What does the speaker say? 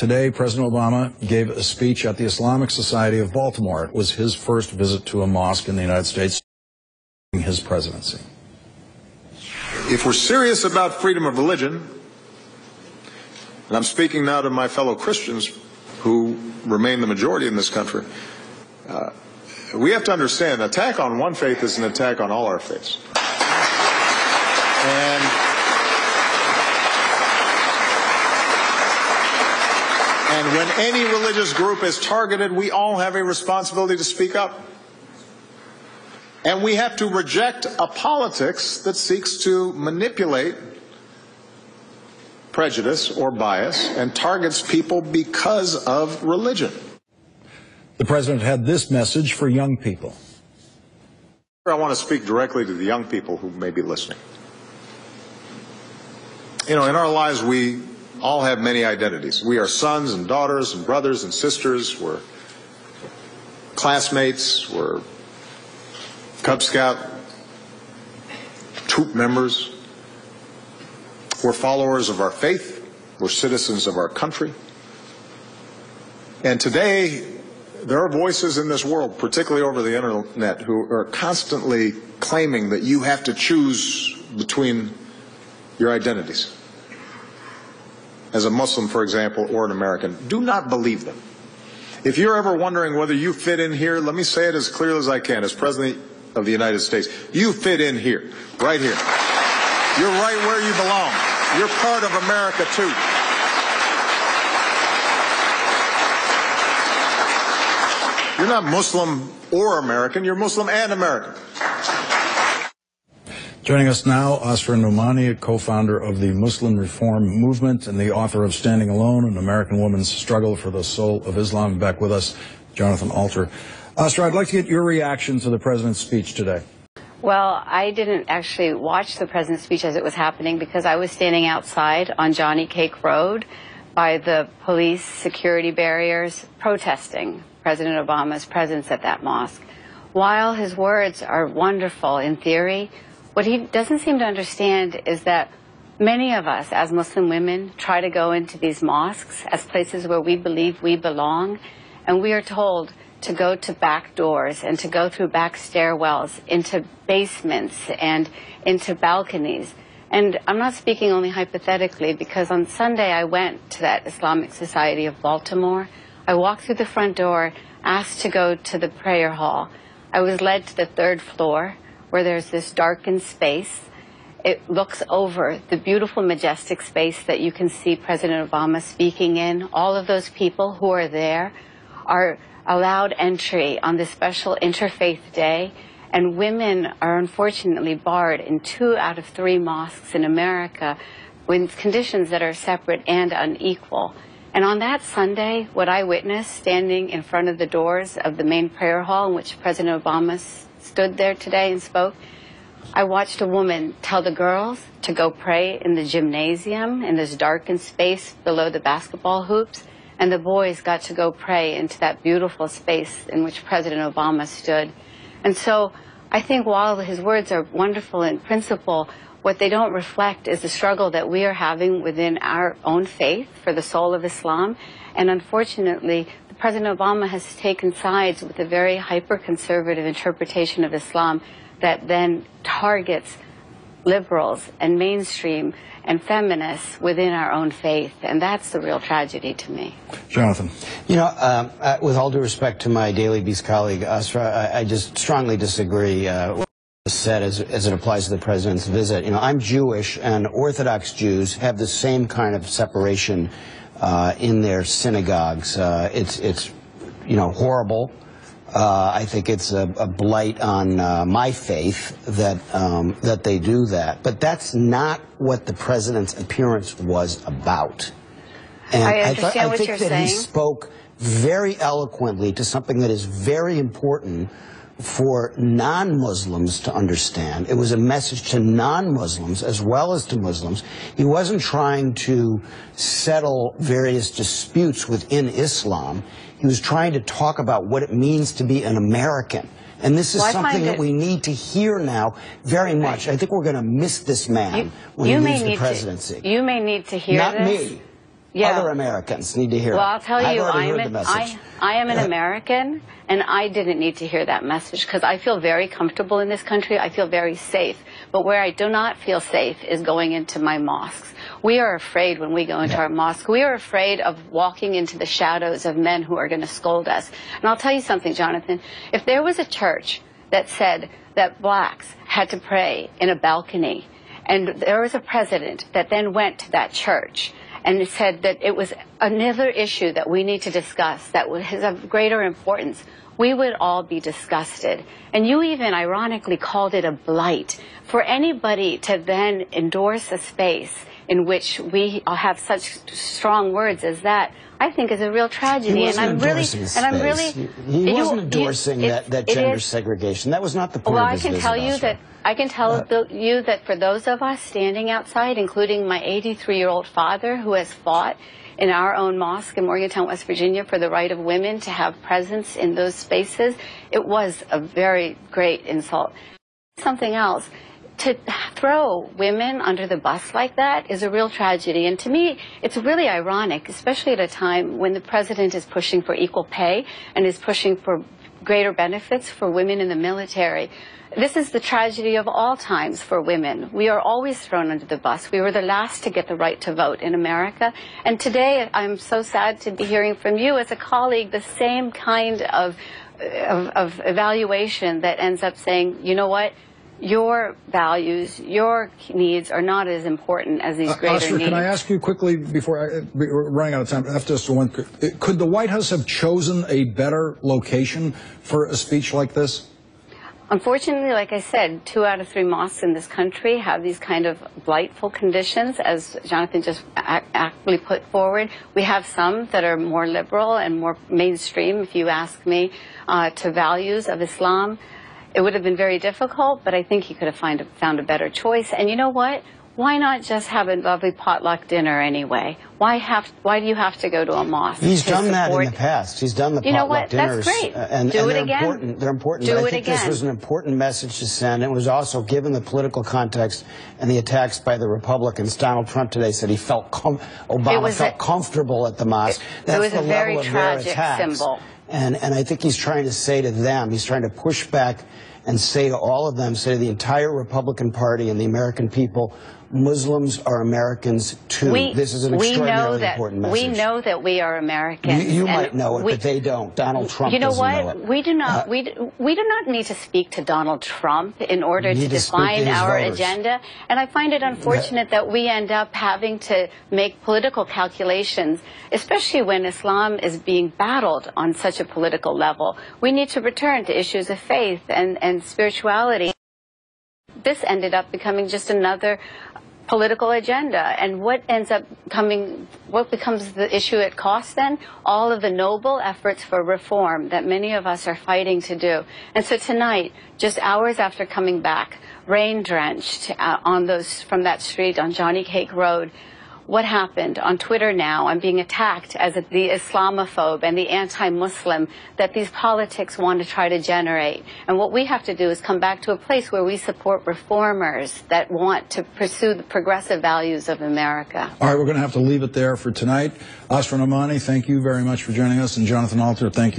Today, President Obama gave a speech at the Islamic Society of Baltimore. It was his first visit to a mosque in the United States in his presidency. If we're serious about freedom of religion, and I'm speaking now to my fellow Christians who remain the majority in this country, uh, we have to understand attack on one faith is an attack on all our faiths. And when any religious group is targeted, we all have a responsibility to speak up. And we have to reject a politics that seeks to manipulate prejudice or bias and targets people because of religion. The president had this message for young people. I want to speak directly to the young people who may be listening. You know, in our lives, we all have many identities. We are sons and daughters and brothers and sisters. We're classmates. We're Cub Scout troop members. We're followers of our faith. We're citizens of our country. And today, there are voices in this world, particularly over the internet, who are constantly claiming that you have to choose between your identities as a Muslim, for example, or an American. Do not believe them. If you're ever wondering whether you fit in here, let me say it as clearly as I can. As President of the United States, you fit in here, right here. You're right where you belong. You're part of America, too. You're not Muslim or American, you're Muslim and American. Joining us now, Asra Nomani, co-founder of the Muslim Reform Movement and the author of Standing Alone, an American Woman's Struggle for the Soul of Islam. Back with us, Jonathan Alter. Asra, I'd like to get your reaction to the president's speech today. Well, I didn't actually watch the president's speech as it was happening because I was standing outside on Johnny Cake Road by the police security barriers protesting President Obama's presence at that mosque. While his words are wonderful in theory, what he doesn't seem to understand is that many of us, as Muslim women, try to go into these mosques as places where we believe we belong, and we are told to go to back doors and to go through back stairwells into basements and into balconies. And I'm not speaking only hypothetically because on Sunday I went to that Islamic Society of Baltimore. I walked through the front door, asked to go to the prayer hall. I was led to the third floor where there's this darkened space. It looks over the beautiful, majestic space that you can see President Obama speaking in. All of those people who are there are allowed entry on this special interfaith day. And women are unfortunately barred in two out of three mosques in America with conditions that are separate and unequal. And on that Sunday, what I witnessed standing in front of the doors of the main prayer hall in which President Obama stood there today and spoke, I watched a woman tell the girls to go pray in the gymnasium in this darkened space below the basketball hoops, and the boys got to go pray into that beautiful space in which President Obama stood. And so I think while his words are wonderful in principle, what they don't reflect is the struggle that we are having within our own faith for the soul of Islam. And unfortunately, President Obama has taken sides with a very hyper-conservative interpretation of Islam that then targets liberals and mainstream and feminists within our own faith, and that's the real tragedy to me. Jonathan. You know, um, uh, with all due respect to my Daily Beast colleague, Asra, I, I just strongly disagree uh, what said as, as it applies to the president's visit. You know, I'm Jewish, and Orthodox Jews have the same kind of separation uh, in their synagogues. Uh, it's, it's, you know, horrible. Uh, I think it's a, a blight on uh, my faith that um, that they do that. But that's not what the president's appearance was about. And I understand I, what think you're that saying. he spoke very eloquently to something that is very important for non-Muslims to understand. It was a message to non-Muslims as well as to Muslims. He wasn't trying to settle various disputes within Islam. He was trying to talk about what it means to be an American. And this is well, something that we need to hear now very much. I think we're going to miss this man you, when you he leaves the presidency. To, you may need to hear Not this. me. Yeah. Other Americans need to hear Well, it. I'll tell you, I am, an. I, I am an American, and I didn't need to hear that message because I feel very comfortable in this country. I feel very safe. But where I do not feel safe is going into my mosques. We are afraid when we go into our mosque. We are afraid of walking into the shadows of men who are going to scold us. And I'll tell you something, Jonathan. If there was a church that said that blacks had to pray in a balcony, and there was a president that then went to that church and said that it was another issue that we need to discuss that was of greater importance, we would all be disgusted. And you even ironically called it a blight. For anybody to then endorse a space in which we have such strong words as that, I think is a real tragedy. And I'm really, endorsing and I'm space. really, He you- wasn't endorsing that, that gender is- segregation. That was not the point well, of I can tell you that I can tell you that for those of us standing outside, including my 83-year-old father who has fought in our own mosque in Morgantown, West Virginia, for the right of women to have presence in those spaces, it was a very great insult. Something else. To throw women under the bus like that is a real tragedy. And to me, it's really ironic, especially at a time when the president is pushing for equal pay and is pushing for greater benefits for women in the military. This is the tragedy of all times for women. We are always thrown under the bus. We were the last to get the right to vote in America. And today, I'm so sad to be hearing from you as a colleague the same kind of, of, of evaluation that ends up saying, you know what? Your values, your needs are not as important as these greater Asra, needs. can I ask you quickly before I, we're running out of time? After just one, could the White House have chosen a better location for a speech like this? Unfortunately, like I said, two out of three mosques in this country have these kind of blightful conditions, as Jonathan just aptly put forward. We have some that are more liberal and more mainstream, if you ask me, uh, to values of Islam. It would have been very difficult, but I think he could have find, found a better choice. And you know what? Why not just have a lovely potluck dinner anyway? Why have? Why do you have to go to a mosque? He's done that in the past. He's done the You know potluck what? That's dinners. great. uh, And, Do and it they're again. important. They're important. Do but I it think this was an important message to send. It was also given the political context and the attacks by the Republicans. Donald Trump today said he felt Obama was felt a- comfortable at the mosque. it That's was the a very level of their tragic attacks. symbol. And and I think he's trying to say to them, he's trying to push back and say to all of them, say to the entire Republican Party and the American people, Muslims are Americans too. We, this is an we know extraordinarily that important message. we know that we are Americans. You, you might know it, we- but they don't. Donald Trump you know what? know. We do not. Uh, we do, we do not need to speak to Donald Trump in order to need to speak define to our voters. agenda. And I find it unfortunate that we end up having to make political calculations, especially when Islam is being battled on such a political level. We need to return to issues of faith and and spirituality. This ended up becoming just another political agenda. And what ends up coming, what becomes the issue at cost then? All of the noble efforts for reform that many of us are fighting to do. And so tonight, just hours after coming back, rain drenched uh, on those, from that street on Johnny Cake Road, what happened on Twitter now? I'm being attacked as the Islamophobe and the anti-Muslim that these politics want to try to generate. And what we have to do is come back to a place where we support reformers that want to pursue the progressive values of America. All right, we're going to have to leave it there for tonight. Asra Nomani, thank you very much for joining us, and Jonathan Alter, thank you.